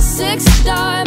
six stars